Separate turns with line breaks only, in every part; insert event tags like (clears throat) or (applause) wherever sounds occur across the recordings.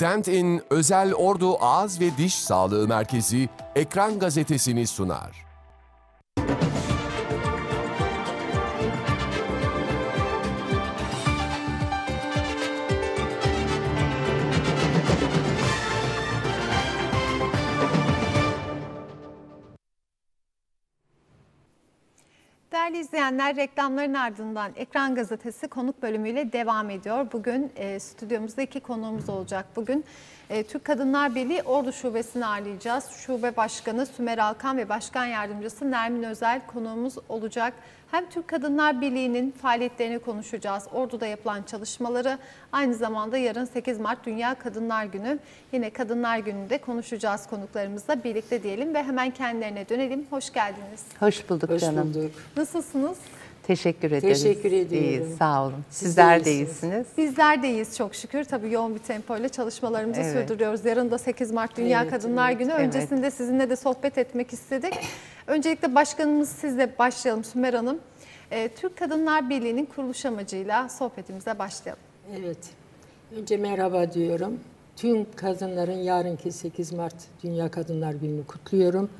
Dentin Özel Ordu Ağız ve Diş Sağlığı Merkezi Ekran Gazetesini sunar.
Değerli izleyenler reklamların ardından Ekran Gazetesi konuk bölümüyle devam ediyor. Bugün e, stüdyomuzda iki konuğumuz olacak. Bugün e, Türk Kadınlar Birliği Ordu Şubesi'ni ağırlayacağız. Şube Başkanı Sümer Alkan ve Başkan Yardımcısı Nermin Özel konuğumuz olacak. Hem Türk Kadınlar Birliği'nin faaliyetlerini konuşacağız. Ordu'da yapılan çalışmaları aynı zamanda yarın 8 Mart Dünya Kadınlar Günü. Yine Kadınlar Günü'nde konuşacağız konuklarımızla birlikte diyelim ve hemen kendilerine dönelim. Hoş geldiniz.
Hoş bulduk
Hoş
canım.
bulduk.
Nasılsınız?
Teşekkür ederiz.
Teşekkür ediyorum.
İyiyiz, sağ olun.
Siz
Sizler
de
de
iyisiniz.
iyisiniz.
Bizler de iyiyiz çok şükür. Tabii yoğun bir tempoyla çalışmalarımızı
Evet.
sürdürüyoruz. Yarın da 8 Mart Dünya
Evet,
Kadınlar
evet,
Günü.
evet.
Öncesinde sizinle de sohbet etmek istedik. Öncelikle başkanımız sizle başlayalım Sümer Hanım. Ee, Türk Kadınlar Birliği'nin kuruluş amacıyla sohbetimize başlayalım.
Evet. Önce merhaba diyorum. Tüm kadınların yarınki 8 Mart Dünya Kadınlar Günü'nü kutluyorum.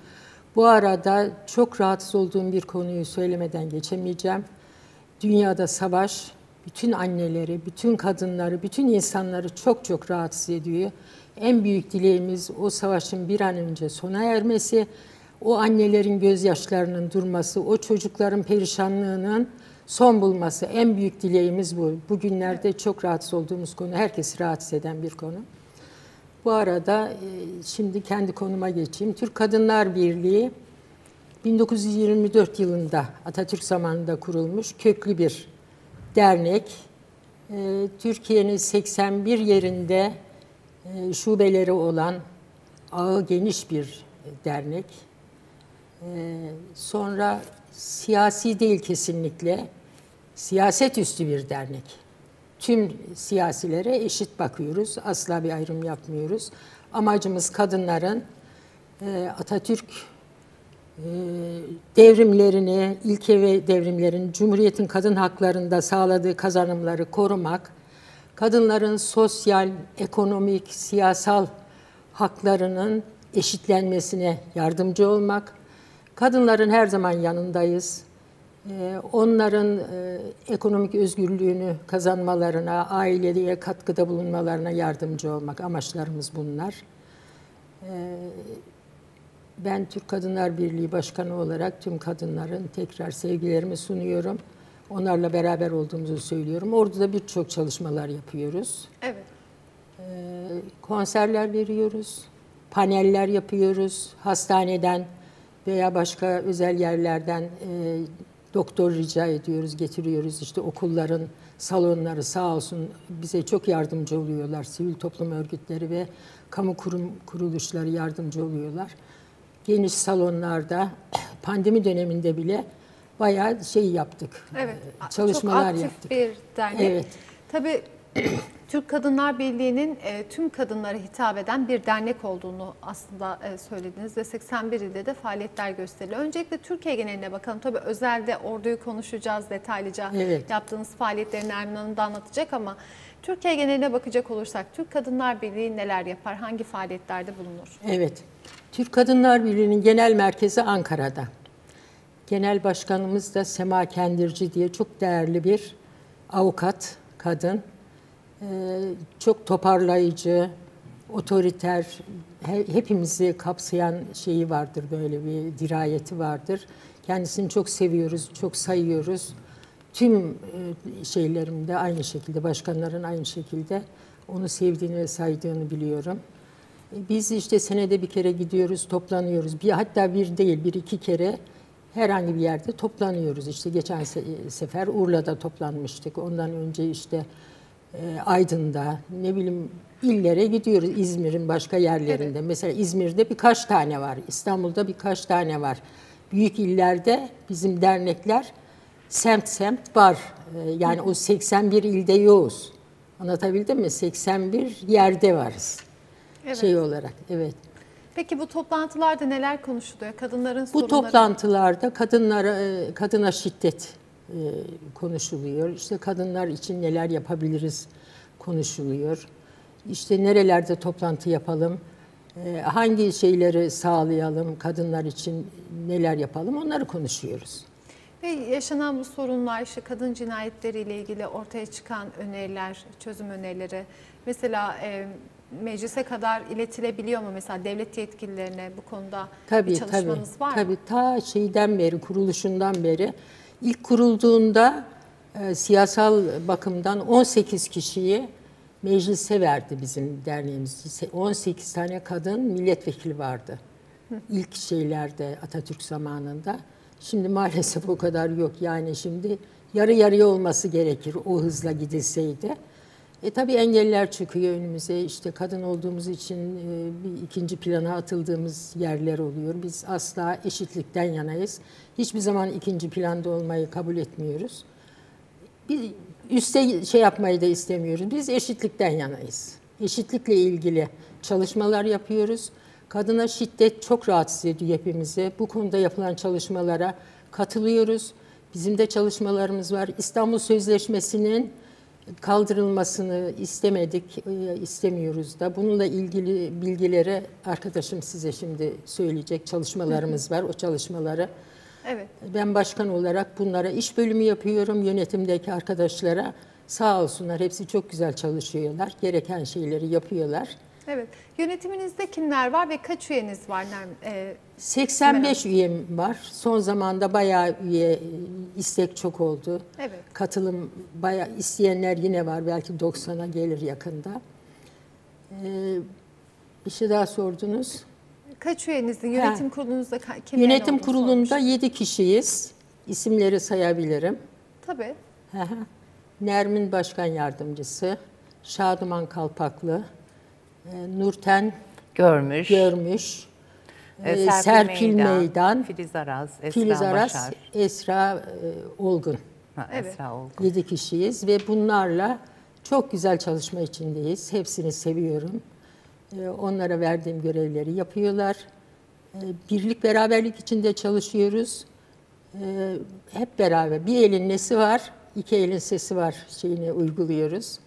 Bu arada çok rahatsız olduğum bir konuyu söylemeden geçemeyeceğim. Dünyada savaş bütün anneleri, bütün kadınları, bütün insanları çok çok rahatsız ediyor. En büyük dileğimiz o savaşın bir an önce sona ermesi, o annelerin gözyaşlarının durması, o çocukların perişanlığının son bulması. En büyük dileğimiz bu. Bugünlerde çok rahatsız olduğumuz konu, herkesi rahatsız eden bir konu. Bu arada e, şimdi kendi konuma geçeyim. Türk Kadınlar Birliği 1924 yılında Atatürk zamanında kurulmuş köklü bir dernek. E, Türkiye'nin 81 yerinde e, şubeleri olan ağı geniş bir dernek. Sonra siyasi değil kesinlikle, siyaset üstü bir dernek. Tüm siyasilere eşit bakıyoruz, asla bir ayrım yapmıyoruz. Amacımız kadınların e, Atatürk e, devrimlerini, ilke ve devrimlerin, Cumhuriyet'in kadın haklarında sağladığı kazanımları korumak, kadınların sosyal, ekonomik, siyasal haklarının eşitlenmesine yardımcı olmak, kadınların her zaman yanındayız. Ee, Onların e, ekonomik özgürlüğünü kazanmalarına, aileye katkıda bulunmalarına yardımcı olmak amaçlarımız bunlar. Ee, Ben Türk Kadınlar Birliği Başkanı olarak tüm kadınların tekrar sevgilerimi sunuyorum. Onlarla beraber olduğumuzu söylüyorum. Orada da birçok çalışmalar yapıyoruz.
Evet.
Ee, konserler veriyoruz, paneller yapıyoruz. Hastaneden veya başka özel yerlerden e, doktor rica ediyoruz, getiriyoruz. İşte okulların salonları sağ olsun bize çok yardımcı oluyorlar. Sivil toplum örgütleri ve kamu kurum kuruluşları yardımcı oluyorlar. Geniş salonlarda (clears throat) pandemi döneminde bile bayağı şey yaptık.
Evet.
Çalışmalar
Çok aktif
yaptık.
bir dernek.
Evet.
Tabii (clears throat) Türk Kadınlar Birliği'nin e, tüm kadınlara hitap eden bir dernek olduğunu aslında e, söylediniz ve 81 ilde de faaliyetler gösteriliyor. Öncelikle Türkiye geneline bakalım. Tabii özelde orduyu konuşacağız detaylıca.
Evet.
Yaptığınız faaliyetleri Nermin Hanım da anlatacak ama Türkiye geneline bakacak olursak Türk Kadınlar Birliği neler yapar? Hangi faaliyetlerde bulunur?
Evet. Türk Kadınlar Birliği'nin genel merkezi Ankara'da. Genel başkanımız da Sema Kendirci diye çok değerli bir avukat, kadın. Ee, çok toparlayıcı, otoriter, he- hepimizi kapsayan şeyi vardır, böyle bir dirayeti vardır. Kendisini çok seviyoruz, çok sayıyoruz. Tüm e, şeylerimde aynı şekilde, başkanların aynı şekilde onu sevdiğini ve saydığını biliyorum. Biz işte senede bir kere gidiyoruz, toplanıyoruz. Bir, hatta bir değil, bir iki kere herhangi bir yerde toplanıyoruz. İşte geçen se- sefer Urla'da toplanmıştık. Ondan önce işte e, Aydın'da, ne bileyim illere gidiyoruz. İzmir'in başka yerlerinde. Mesela İzmir'de birkaç tane var. İstanbul'da birkaç tane var. Büyük illerde bizim dernekler semt semt var. E, Yani o 81 ilde yoğuz. Anlatabildim mi? 81 yerde varız
Evet.
şey olarak. Evet.
Peki bu toplantılarda neler konuşuluyor? Kadınların
Bu
sorunları.
toplantılarda kadınlara e, kadına şiddet e, konuşuluyor. İşte kadınlar için neler yapabiliriz konuşuluyor. işte nerelerde toplantı yapalım, e, hangi şeyleri sağlayalım, kadınlar için neler yapalım onları konuşuyoruz.
Ve yaşanan bu sorunlar, işte kadın cinayetleriyle ilgili ortaya çıkan öneriler, çözüm önerileri mesela e, meclise kadar iletilebiliyor mu mesela devlet yetkililerine bu konuda
Tabii
bir
tabii.
çalışmanız var mı?
Tabii ta şeyden beri, kuruluşundan beri ilk kurulduğunda e, siyasal bakımdan 18 kişiyi meclise verdi bizim derneğimiz. 18 tane kadın milletvekili vardı. İlk şeylerde Atatürk zamanında. Şimdi maalesef o kadar yok. Yani şimdi yarı yarıya olması gerekir o hızla gidilseydi. E tabii engeller çıkıyor önümüze. İşte kadın olduğumuz için e, bir ikinci plana atıldığımız yerler oluyor. Biz asla eşitlikten yanayız. Hiçbir zaman ikinci planda olmayı kabul etmiyoruz. Bir üste şey yapmayı da istemiyoruz. Biz eşitlikten yanayız. Eşitlikle ilgili çalışmalar yapıyoruz. Kadına şiddet çok rahatsız ediyor hepimizi. Bu konuda yapılan çalışmalara katılıyoruz. Bizim de çalışmalarımız var. İstanbul Sözleşmesi'nin kaldırılmasını istemedik, e, istemiyoruz da. Bununla ilgili bilgileri arkadaşım size şimdi söyleyecek. Çalışmalarımız var. O çalışmaları
Evet.
ben başkan olarak bunlara iş bölümü yapıyorum. Yönetimdeki arkadaşlara sağ olsunlar. Hepsi çok güzel çalışıyorlar. Gereken şeyleri yapıyorlar.
Evet. Yönetiminizde kimler var ve kaç üyeniz var? E,
85 üyem var. Son zamanda bayağı üye istek çok oldu.
Evet.
Katılım bayağı isteyenler yine var. Belki 90'a gelir yakında. Ee, bir şey daha sordunuz.
kaç üyenizin yönetim kurulunuzda ka- kimlerin
Yönetim kurulunda
sormuştum.
7 kişiyiz. İsimleri sayabilirim.
Tabii.
Nermin Başkan Yardımcısı, Şaduman Kalpaklı, Nurten
Görmüş.
Görmüş,
e,
e, Serpil Meydan,
Filiz Araz, Esra
Filiz Aras,
Başar.
Esra e, Olgun.
Ha,
Evet.
Esra Olgun.
7 kişiyiz ve bunlarla çok güzel çalışma içindeyiz. Hepsini seviyorum. E, Onlara verdiğim görevleri yapıyorlar. E, Birlik beraberlik içinde çalışıyoruz. E, Hep beraber bir elin nesi var, iki elin sesi var şeyini uyguluyoruz.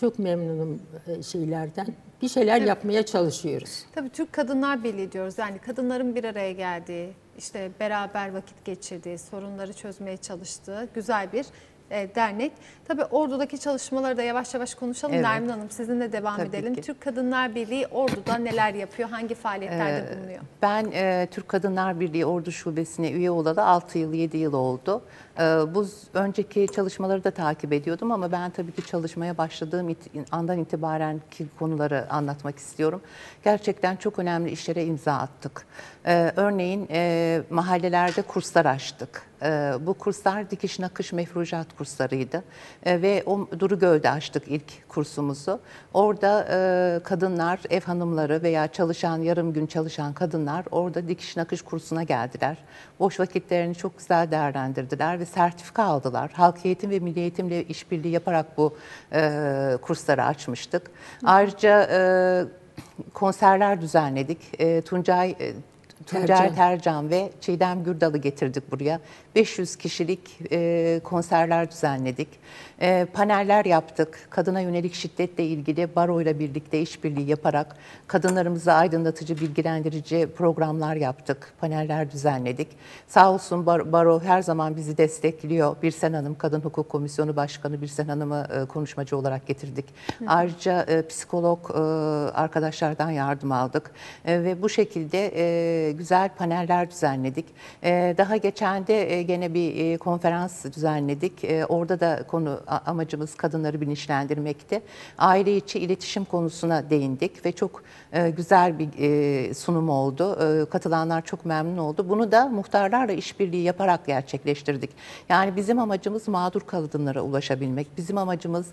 Çok memnunum e, şeylerden. Bir şeyler yapmaya çalışıyoruz.
Tabii Türk Kadınlar Birliği diyoruz. Yani kadınların bir araya geldiği, işte beraber vakit geçirdiği, sorunları çözmeye çalıştığı güzel bir e, dernek. Tabii Ordu'daki çalışmaları da yavaş yavaş konuşalım.
Evet.
Nermin Hanım sizinle devam
Tabii
edelim.
ki.
Türk Kadınlar Birliği Ordu'da neler yapıyor, hangi faaliyetlerde
Ee,
bulunuyor?
Ben e, Türk Kadınlar Birliği Ordu Şubesi'ne üye olalı 6 yıl, 7 yıl oldu. E, bu önceki çalışmaları da takip ediyordum ama ben tabii ki çalışmaya başladığım it- andan itibaren ki konuları anlatmak istiyorum. Gerçekten çok önemli işlere imza attık. E, örneğin e, mahallelerde kurslar açtık. E, bu kurslar dikiş nakış mefrujat kurslarıydı E, ve o Duru Göl'de açtık ilk kursumuzu. Orada e, kadınlar, ev hanımları veya çalışan yarım gün çalışan kadınlar orada dikiş nakış kursuna geldiler. Boş vakitlerini çok güzel değerlendirdiler ve sertifika aldılar. Halk eğitim ve milli eğitimle işbirliği yaparak bu e, kursları açmıştık. Ayrıca e, konserler düzenledik. E, Tuncay e, Tuncay
Tercan.
Tercan ve Çiğdem Gürdal'ı getirdik buraya. 500 kişilik e, konserler düzenledik. E, paneller yaptık. Kadına yönelik şiddetle ilgili baroyla birlikte işbirliği yaparak kadınlarımıza aydınlatıcı, bilgilendirici programlar yaptık. Paneller düzenledik. Sağ olsun bar- baro her zaman bizi destekliyor. Birsen Hanım, Kadın Hukuk Komisyonu Başkanı Birsen Hanım'ı e, konuşmacı olarak getirdik. Ayrıca e, psikolog e, arkadaşlardan yardım aldık. E, ve bu şekilde e, güzel paneller düzenledik. E, daha geçen de e, gene bir e, konferans düzenledik. Orada da konu amacımız kadınları bilinçlendirmekti. Aile içi iletişim konusuna değindik ve çok güzel bir sunum oldu. Katılanlar çok memnun oldu. Bunu da muhtarlarla işbirliği yaparak gerçekleştirdik. Yani bizim amacımız mağdur kadınlara ulaşabilmek. Bizim amacımız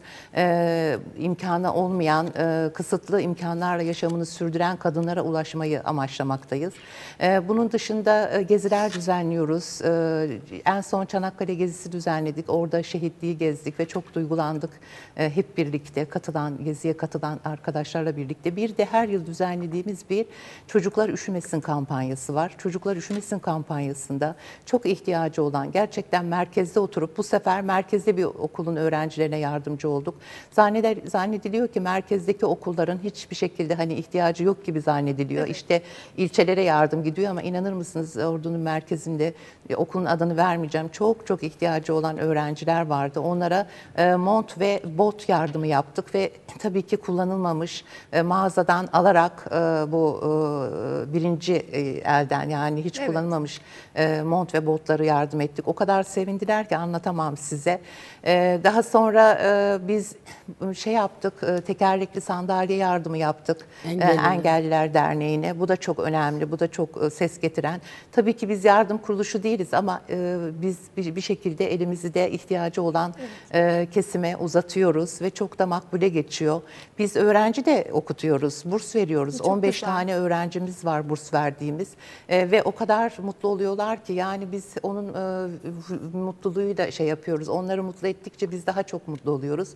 imkanı olmayan, kısıtlı imkanlarla yaşamını sürdüren kadınlara ulaşmayı amaçlamaktayız. E, bunun dışında e, geziler düzenliyoruz. E, en son Çanakkale gezisi düzenledik. Orada şehitliği gezdik ve çok duygulandık. E, hep birlikte katılan, geziye katılan arkadaşlarla birlikte. Bir de her yıl düzenlediğimiz bir Çocuklar Üşümesin kampanyası var. Çocuklar Üşümesin kampanyasında çok ihtiyacı olan, gerçekten merkezde oturup bu sefer merkezde bir okulun öğrencilerine yardımcı olduk. Zanneder, zannediliyor ki merkezdeki okulların hiçbir şekilde hani ihtiyacı yok gibi zannediliyor. İşte ilçelere yardım gidiyor ama inanır mısınız ordunun merkezinde e, okulun adını vermeyeceğim. Çok çok ihtiyacı olan öğrenciler vardı. Onlara e, mont ve bot yardımı yaptık ve tabii ki kullanılmamış e, mağazadan alarak bu birinci elden yani hiç
Evet.
kullanılmamış mont ve botları yardım ettik. O kadar sevindiler ki anlatamam size. Daha sonra biz şey yaptık, tekerlekli sandalye yardımı yaptık.
Engelliler
Derneği'ne. Bu da çok önemli, bu da çok e, ses getiren. Tabii ki biz yardım kuruluşu değiliz ama e, biz bir, şekilde elimizi de ihtiyacı olan e, kesime uzatıyoruz ve çok da makbule geçiyor. Biz öğrenci de okutuyoruz, burs veriyoruz.
Çok
15
güzel.
tane öğrencimiz var burs verdiğimiz ve o kadar mutlu oluyorlar ki yani biz onun e, mutluluğuyla şey yapıyoruz. Onları mutlu ettikçe biz daha çok mutlu oluyoruz.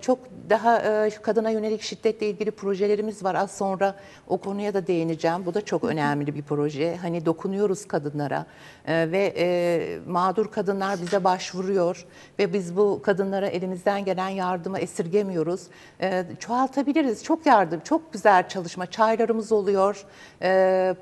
Çok daha kadına yönelik şiddetle ilgili projelerimiz var. Az sonra o konuya da değineceğim. Bu da çok önemli bir proje. Hani dokunuyoruz kadınlara E, ve e, mağdur kadınlar bize başvuruyor ve biz bu kadınlara elimizden gelen yardımı esirgemiyoruz. E, çoğaltabiliriz. Çok yardım, çok güzel çalışma. Çaylarımız oluyor, e,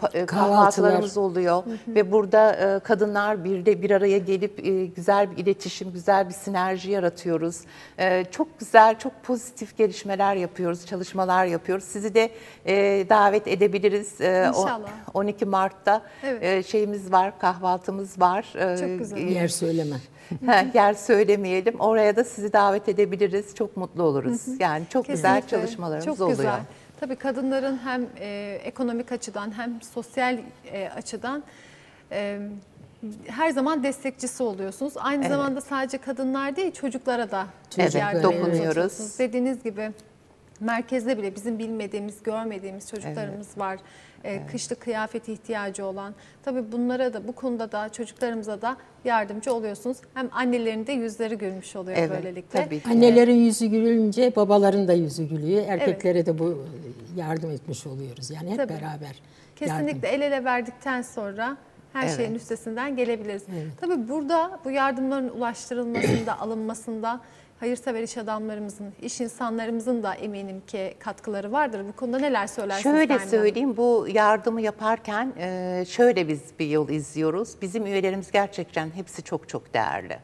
pa- e, kahvaltılarımız oluyor ve burada e, kadınlar bir de bir araya gelip e, güzel bir iletişim, güzel bir sinerji yaratıyoruz. E, çok güzel, çok pozitif gelişmeler yapıyoruz, çalışmalar yapıyoruz. Sizi de e, davet edebiliriz. E, o-
İnşallah.
12 Mart'ta
Evet.
e, şeyimiz var, kahvaltımız var. E,
Çok güzel.
e,
Yer söyleme. (laughs)
Ha, yer söylemeyelim. Oraya da sizi davet edebiliriz. Çok mutlu oluruz. Yani çok güzel
Kesinlikle.
çalışmalarımız
Çok
oluyor.
güzel. Tabii kadınların hem e, ekonomik açıdan hem sosyal e, açıdan e, her zaman destekçisi oluyorsunuz. Aynı zamanda sadece kadınlar değil çocuklara da
Evet, dokunuyoruz.
Dediğiniz gibi merkezde bile bizim bilmediğimiz, görmediğimiz çocuklarımız var. E, kışlık kıyafet ihtiyacı olan. Tabii bunlara da bu konuda da çocuklarımıza da yardımcı oluyorsunuz. Hem annelerin de yüzleri gülmüş oluyor
Evet,
böylelikle.
tabii ki.
Annelerin yüzü gülünce babaların da yüzü gülüyor. Erkeklere de bu yardım etmiş oluyoruz. Yani hep
Tabii.
beraber.
Kesinlikle el ele verdikten sonra her
Evet.
şeyin üstesinden gelebiliriz. Tabii burada bu yardımların ulaştırılmasında, (clears throat) alınmasında hayırsever iş adamlarımızın, iş insanlarımızın da eminim ki katkıları vardır. Bu konuda neler söylersiniz?
Şöyle söyleyeyim bu yardımı yaparken şöyle biz bir yol izliyoruz. Bizim üyelerimiz gerçekten hepsi çok çok değerli.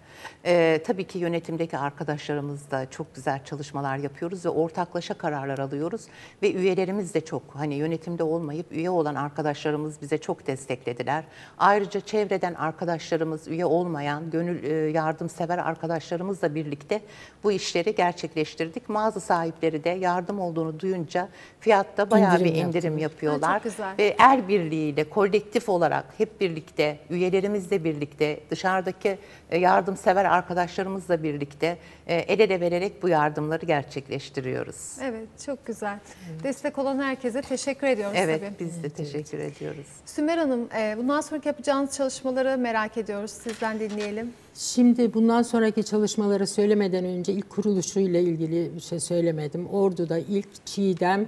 E, tabii ki yönetimdeki arkadaşlarımız da çok güzel çalışmalar yapıyoruz ve ortaklaşa kararlar alıyoruz. Ve üyelerimiz de çok hani yönetimde olmayıp üye olan arkadaşlarımız bize çok desteklediler. Ayrıca çevreden arkadaşlarımız, üye olmayan, gönül e, yardımsever arkadaşlarımızla birlikte bu işleri gerçekleştirdik. Mağaza sahipleri de yardım olduğunu duyunca fiyatta bayağı
İndirim
bir indirim yapıyorlar.
Ha, çok güzel.
Ve el birliğiyle, kolektif olarak hep birlikte, üyelerimizle birlikte, dışarıdaki e, yardımsever arkadaşlarımızla birlikte e, el ele vererek bu yardımları gerçekleştiriyoruz.
Evet, çok güzel. Destek olan herkese teşekkür ediyoruz
Evet,
tabii.
biz de teşekkür ediyoruz.
Sümer Hanım, e, bundan sonraki yapacağınız çalışmaları merak ediyoruz. Sizden dinleyelim.
Şimdi bundan sonraki çalışmaları söylemeden önce ilk kuruluşuyla ilgili bir şey söylemedim. Ordu'da ilk Çiğdem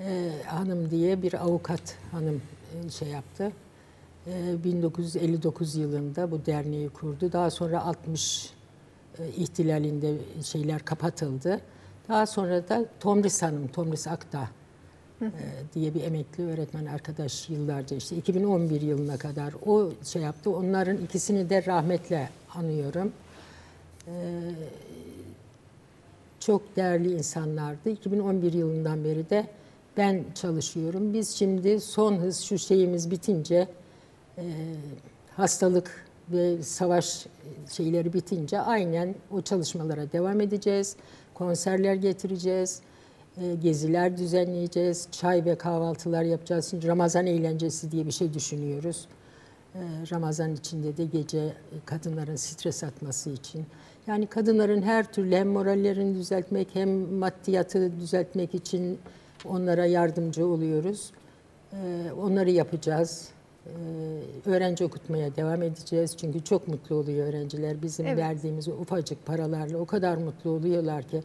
e, Hanım diye bir avukat hanım e, şey yaptı. E, 1959 yılında bu derneği kurdu. Daha sonra 60 e, ihtilalinde şeyler kapatıldı. Daha sonra da Tomris Hanım, Tomris Akta e, diye bir emekli öğretmen arkadaş yıllarca işte 2011 yılına kadar o şey yaptı. Onların ikisini de rahmetle anıyorum. E, Çok değerli insanlardı. 2011 yılından beri de ben çalışıyorum. Biz şimdi son hız şu şeyimiz bitince e, hastalık ve savaş şeyleri bitince aynen o çalışmalara devam edeceğiz. Konserler getireceğiz. e, Geziler düzenleyeceğiz. Çay ve kahvaltılar yapacağız. Şimdi Ramazan eğlencesi diye bir şey düşünüyoruz. E, Ramazan içinde de gece kadınların stres atması için. Yani kadınların her türlü hem morallerini düzeltmek hem maddiyatı düzeltmek için onlara yardımcı oluyoruz. Ee, onları yapacağız. Ee, öğrenci okutmaya devam edeceğiz. Çünkü çok mutlu oluyor öğrenciler. Bizim
Evet.
verdiğimiz ufacık paralarla o kadar mutlu oluyorlar ki.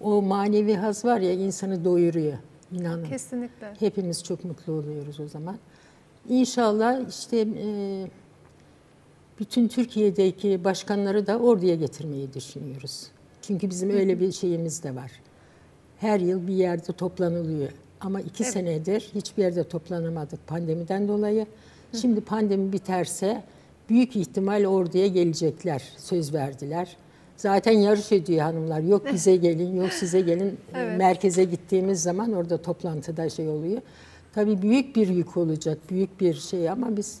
O manevi haz var ya insanı doyuruyor. İnanın.
Kesinlikle.
Hepimiz çok mutlu oluyoruz o zaman. İnşallah işte e, bütün Türkiye'deki başkanları da orduya getirmeyi düşünüyoruz. Çünkü bizim öyle bir şeyimiz de var. Her yıl bir yerde toplanılıyor. Ama iki
Evet.
senedir hiçbir yerde toplanamadık pandemiden dolayı. (laughs) Şimdi pandemi biterse büyük ihtimal orduya gelecekler, söz verdiler. Zaten yarış ediyor hanımlar. Yok (laughs) bize gelin, yok size gelin.
Evet.
Merkeze gittiğimiz zaman orada toplantıda şey oluyor. Tabii büyük bir yük olacak, büyük bir şey ama biz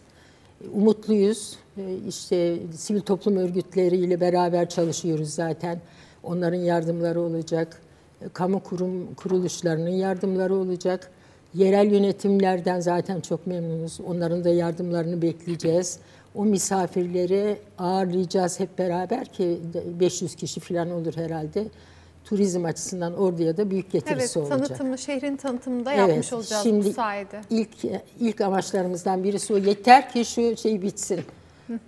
umutluyuz. Ee, İşte sivil toplum örgütleriyle beraber çalışıyoruz zaten. Onların yardımları olacak. Ee, Kamu kurum kuruluşlarının yardımları olacak. Yerel yönetimlerden zaten çok memnunuz. Onların da yardımlarını bekleyeceğiz. O misafirleri ağırlayacağız hep beraber ki 500 kişi falan olur herhalde. Turizm açısından orduya da büyük
Evet,
getirisi olacak.
tanıtımı, şehrin tanıtımını da
Evet,
yapmış olacağız
şimdi
bu sayede.
İlk ilk amaçlarımızdan birisi o. Yeter ki şu şey bitsin.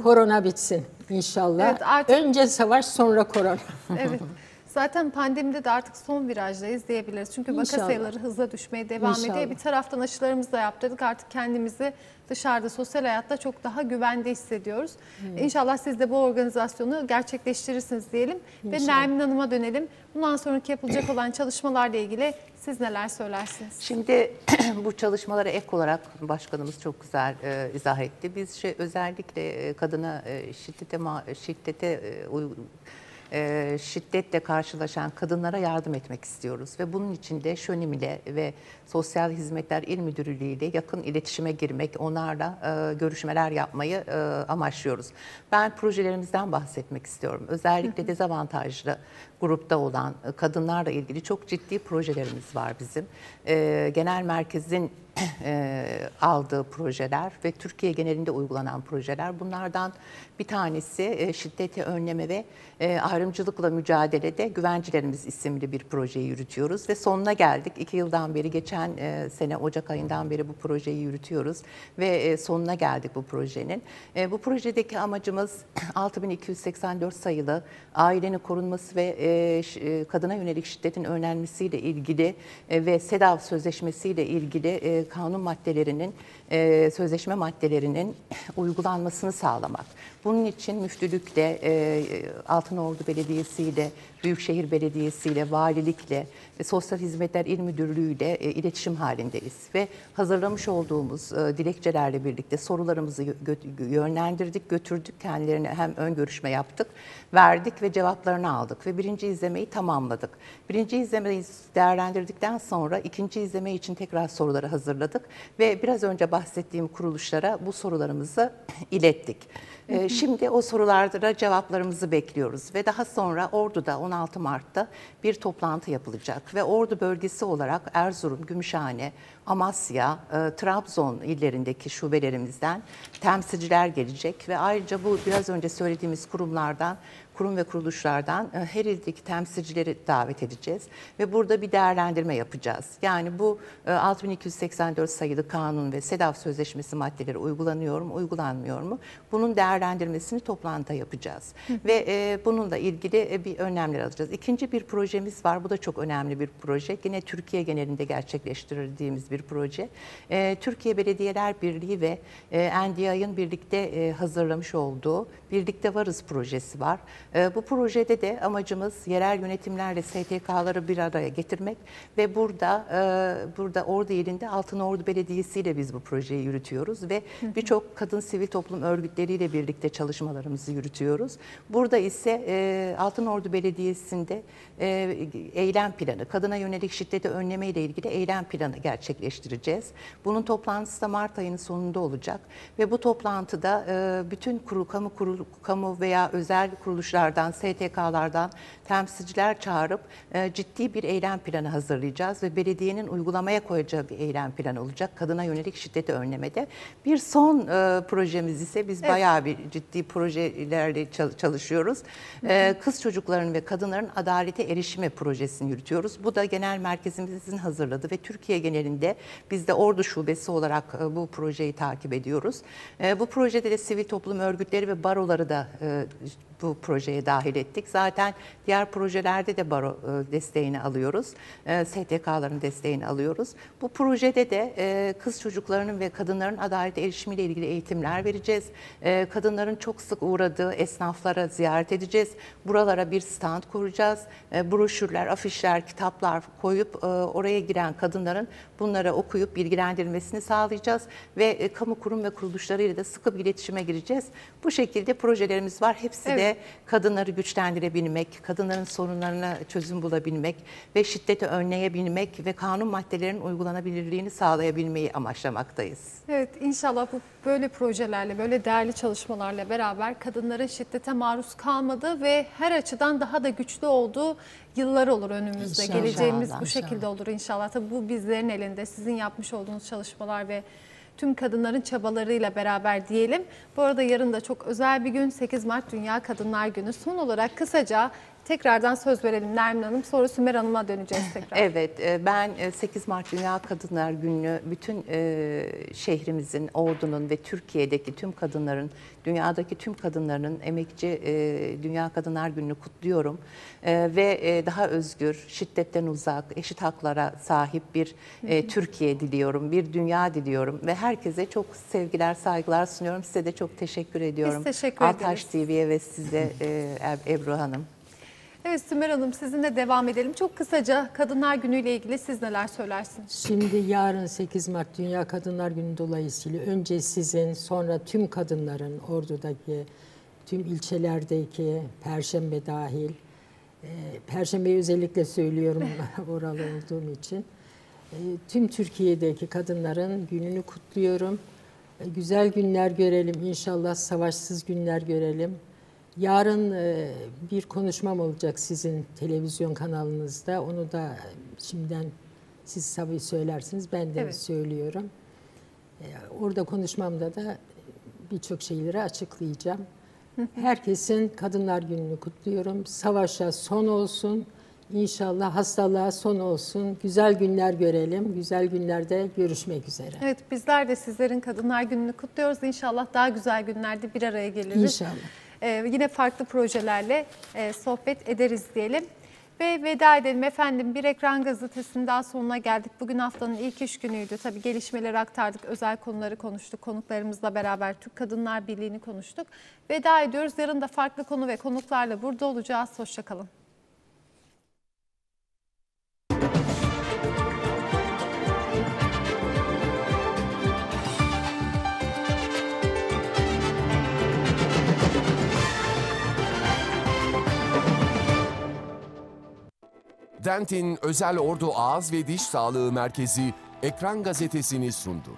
Korona bitsin inşallah.
Evet, artık-
Önce savaş sonra korona.
Evet. (laughs) Zaten pandemide de artık son virajdayız diyebiliriz. Çünkü vaka
İnşallah.
sayıları hızla düşmeye devam ediyor.
İnşallah.
Bir taraftan aşılarımızı da yaptırdık. Artık kendimizi dışarıda sosyal hayatta çok daha güvende hissediyoruz. İnşallah siz de bu organizasyonu gerçekleştirirsiniz diyelim. Ve
İnşallah.
Nermin Hanım'a dönelim. Bundan sonraki yapılacak olan çalışmalarla ilgili siz neler söylersiniz?
Şimdi (clears throat) bu çalışmalara ek olarak başkanımız çok güzel e, izah etti. Biz şey, özellikle e, kadına e, şiddete ma- şiddete e, uy- e, şiddetle karşılaşan kadınlara yardım etmek istiyoruz ve bunun için de Şönim ile ve Sosyal Hizmetler İl Müdürlüğü ile yakın iletişime girmek, onlarla e, görüşmeler yapmayı e, amaçlıyoruz. Ben projelerimizden bahsetmek istiyorum. Özellikle dezavantajlı grupta olan kadınlarla ilgili çok ciddi projelerimiz var bizim. E, genel merkezin (clears throat) e, aldığı projeler ve Türkiye genelinde uygulanan projeler. Bunlardan bir tanesi e, şiddeti önleme ve e, ayrımcılıkla mücadelede Güvencilerimiz isimli bir projeyi yürütüyoruz ve sonuna geldik. İki yıldan beri geçen e, sene Ocak ayından beri bu projeyi yürütüyoruz ve e, sonuna geldik bu projenin. E, bu projedeki amacımız (clears throat) 6284 sayılı ailenin korunması ve e, e, kadına yönelik şiddetin önlenmesiyle ilgili e, ve SEDAV sözleşmesiyle ilgili e, kanun maddelerinin e, sözleşme maddelerinin (clears throat) uygulanmasını sağlamak. Bunun için müftülükle, e, Altınordu Belediyesi ile, Büyükşehir Belediyesi ile, valilikle, ve Sosyal Hizmetler İl Müdürlüğü ile e, iletişim halindeyiz. Ve hazırlamış olduğumuz e, dilekçelerle birlikte sorularımızı gö- yönlendirdik, götürdük. Kendilerine hem ön görüşme yaptık, verdik ve cevaplarını aldık. Ve birinci izlemeyi tamamladık. Birinci izlemeyi değerlendirdikten sonra ikinci izleme için tekrar soruları hazırladık. Ve biraz önce bahsettiğim kuruluşlara bu sorularımızı (clears throat) ilettik. Ee, Şimdi o sorularda cevaplarımızı bekliyoruz ve daha sonra Ordu'da 16 Mart'ta bir toplantı yapılacak ve Ordu bölgesi olarak Erzurum, Gümüşhane, Amasya, e, Trabzon illerindeki şubelerimizden temsilciler gelecek ve ayrıca bu biraz önce söylediğimiz kurumlardan kurum ve kuruluşlardan e, her ildeki temsilcileri davet edeceğiz ve burada bir değerlendirme yapacağız. Yani bu e, 6284 sayılı kanun ve SEDAV sözleşmesi maddeleri uygulanıyor mu, uygulanmıyor mu? Bunun değerlendirmesini toplantıda yapacağız. ve e, bununla ilgili e, bir önlemler alacağız. İkinci bir projemiz var. Bu da çok önemli bir proje. Yine Türkiye genelinde gerçekleştirdiğimiz bir proje. E, Türkiye Belediyeler Birliği ve e, NDI'ın birlikte e, hazırlamış olduğu Birlikte Varız projesi var. E, bu projede de amacımız yerel yönetimlerle STK'ları bir araya getirmek ve burada e, burada Ordu ilinde Altınordu Belediyesi ile biz bu projeyi yürütüyoruz ve birçok kadın sivil toplum örgütleriyle birlikte çalışmalarımızı yürütüyoruz. Burada ise e, Altınordu Belediyesi'nde e, eylem planı, kadına yönelik şiddeti önleme ile ilgili eylem planı gerçekleştireceğiz. Bunun toplantısı da Mart ayının sonunda olacak ve bu toplantıda bütün kurul, kamu kurul, kamu veya özel kuruluşlar kuruluşlardan, STK'lardan temsilciler çağırıp e, ciddi bir eylem planı hazırlayacağız ve belediyenin uygulamaya koyacağı bir eylem planı olacak kadına yönelik şiddeti önlemede. Bir son e, projemiz ise biz bayağı bir ciddi projelerle çal- çalışıyoruz. E, kız çocukların ve kadınların adalete erişimi projesini yürütüyoruz. Bu da genel merkezimizin hazırladığı ve Türkiye genelinde biz de Ordu Şubesi olarak e, bu projeyi takip ediyoruz. E, bu projede de sivil toplum örgütleri ve baroları da e, bu projeye dahil ettik. Zaten diğer projelerde de baro e, desteğini alıyoruz. E, STK'ların desteğini alıyoruz. Bu projede de e, kız çocuklarının ve kadınların adalete erişimiyle ilgili eğitimler vereceğiz. Kadınların çok sık uğradığı esnaflara ziyaret edeceğiz. Buralara bir stand kuracağız. Broşürler, afişler, kitaplar koyup oraya giren kadınların bunlara okuyup bilgilendirilmesini sağlayacağız ve kamu kurum ve kuruluşlarıyla da sıkı bir iletişime gireceğiz. Bu şekilde projelerimiz var. Hepsi de Kadınları güçlendirebilmek, kadınların sorunlarına çözüm bulabilmek ve şiddeti önleyebilmek ve kanun maddelerinin uygulanabilirliğini sağlayabilmeyi amaçlamaktayız.
Evet inşallah bu böyle projelerle, böyle değerli çalışmalarla beraber kadınların şiddete maruz kalmadığı ve her açıdan daha da güçlü olduğu yıllar olur önümüzde.
İnşallah.
Geleceğimiz bu
İnşallah.
şekilde olur inşallah. Tabii bu bizlerin elinde. Sizin yapmış olduğunuz çalışmalar ve tüm kadınların çabalarıyla beraber diyelim. Bu arada yarın da çok özel bir gün 8 Mart Dünya Kadınlar Günü. Son olarak kısaca tekrardan söz verelim Nermin Hanım. Sonra Sümer Hanım'a döneceğiz tekrar. (laughs)
Evet, e, ben e, 8 Mart Dünya Kadınlar Günü bütün e, şehrimizin, ordunun ve Türkiye'deki tüm kadınların, dünyadaki tüm kadınların emekçi e, Dünya Kadınlar Günü'nü kutluyorum. E, Ve e, daha özgür, şiddetten uzak, eşit haklara sahip bir e, Türkiye diliyorum, bir dünya diliyorum. Ve herkese çok sevgiler, saygılar sunuyorum. Size de çok teşekkür ediyorum.
teşekkür
Altaş
ederiz.
TV'ye ve size e, Ebru Hanım.
Evet Sümer Hanım sizinle devam edelim. Çok kısaca Kadınlar Günü ile ilgili siz neler söylersiniz?
Şimdi yarın 8 Mart Dünya Kadınlar Günü dolayısıyla önce sizin sonra tüm kadınların ordudaki tüm ilçelerdeki Perşembe dahil e, Perşembeyi özellikle söylüyorum (laughs) oralı olduğum için. E, Tüm Türkiye'deki kadınların gününü kutluyorum. E, Güzel günler görelim inşallah savaşsız günler görelim. Yarın e, bir konuşmam olacak sizin televizyon kanalınızda. Onu da şimdiden siz tabii söylersiniz. Ben de
Evet.
söylüyorum. E, Orada konuşmamda da birçok şeyleri açıklayacağım. Herkesin Kadınlar Günü'nü kutluyorum. Savaşa son olsun. İnşallah hastalığa son olsun. Güzel günler görelim. Güzel günlerde görüşmek üzere.
Evet bizler de sizlerin Kadınlar Günü'nü kutluyoruz. İnşallah daha güzel günlerde bir araya geliriz.
İnşallah.
Ee, yine farklı projelerle e, sohbet ederiz diyelim. Ve veda edelim efendim. Bir ekran gazetesinin daha sonuna geldik. Bugün haftanın ilk iş günüydü. Tabii gelişmeleri aktardık, özel konuları konuştuk. Konuklarımızla beraber Türk Kadınlar Birliği'ni konuştuk. Veda ediyoruz. Yarın da farklı konu ve konuklarla burada olacağız. Hoşçakalın.
Dentin Özel Ordu Ağız ve Diş Sağlığı Merkezi Ekran Gazetesini sundu.